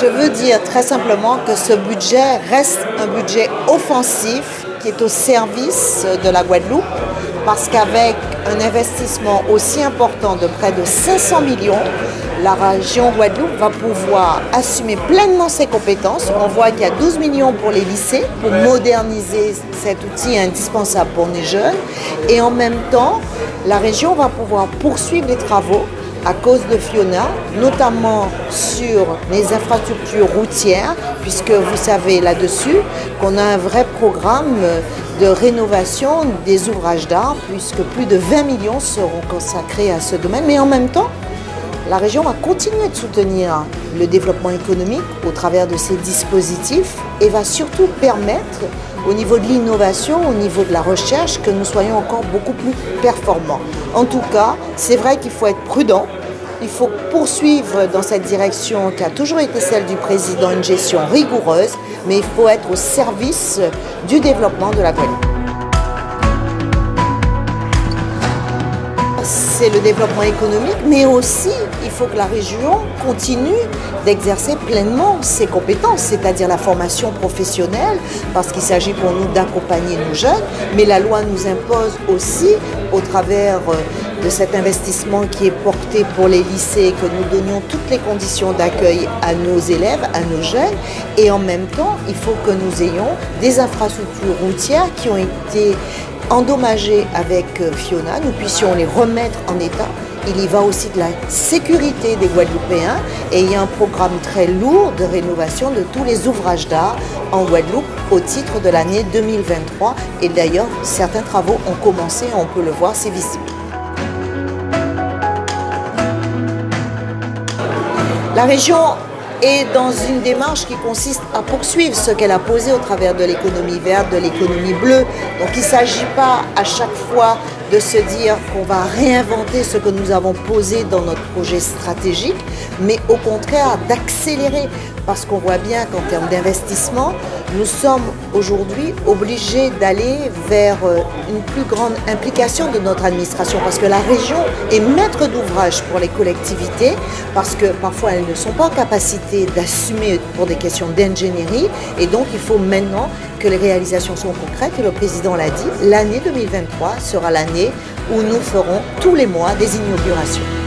Je veux dire très simplement que ce budget reste un budget offensif qui est au service de la Guadeloupe parce qu'avec un investissement aussi important de près de 500 millions, la région Guadeloupe va pouvoir assumer pleinement ses compétences. On voit qu'il y a 12 millions pour les lycées pour moderniser cet outil indispensable pour les jeunes. Et en même temps, la région va pouvoir poursuivre les travaux à cause de Fiona, notamment sur les infrastructures routières, puisque vous savez là-dessus qu'on a un vrai programme de rénovation des ouvrages d'art, puisque plus de 20 millions seront consacrés à ce domaine. Mais en même temps, la région va continuer de soutenir le développement économique au travers de ces dispositifs et va surtout permettre au niveau de l'innovation, au niveau de la recherche, que nous soyons encore beaucoup plus performants. En tout cas, c'est vrai qu'il faut être prudent. Il faut poursuivre dans cette direction qui a toujours été celle du président, une gestion rigoureuse, mais il faut être au service du développement de la Guadeloupe. C'est le développement économique, mais aussi il faut que la région continue d'exercer pleinement ses compétences, c'est-à-dire la formation professionnelle, parce qu'il s'agit pour nous d'accompagner nos jeunes, mais la loi nous impose aussi, au travers euh, de cet investissement qui est porté pour les lycées, que nous donnions toutes les conditions d'accueil à nos élèves, à nos jeunes, et en même temps, il faut que nous ayons des infrastructures routières qui ont été endommagés avec euh, Fiona, nous puissions les remettre en état. Il y va aussi de la sécurité des Guadeloupéens et il y a un programme très lourd de rénovation de tous les ouvrages d'art en Guadeloupe au titre de l'année 2023. Et d'ailleurs, certains travaux ont commencé, on peut le voir, c'est visible. La région et dans une démarche qui consiste à poursuivre ce qu'elle a posé au travers de l'économie verte, de l'économie bleue. Donc il ne s'agit pas à chaque fois de se dire qu'on va réinventer ce que nous avons posé dans notre projet stratégique, mais au contraire d'accélérer, parce qu'on voit bien qu'en termes d'investissement, nous sommes aujourd'hui obligés d'aller vers euh, une plus grande implication de notre administration, parce que la région est maître d'ouvrage pour les collectivités, parce que parfois elles ne sont pas en capacité d'assumer pour des questions d'ingénierie, et donc il faut maintenant que les réalisations sont concrètes, et le président l'a dit, l'année 2023 sera l'année où nous ferons tous les mois des inaugurations.